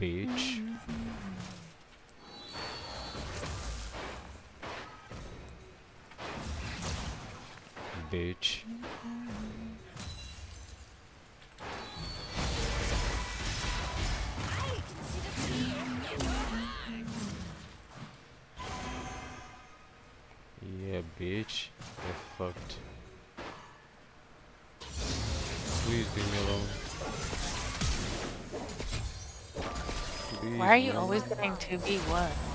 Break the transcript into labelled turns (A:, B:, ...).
A: Bitch. Bitch. Yeah, bitch. Get fucked. Please leave me alone.
B: Why are you always getting 2v1?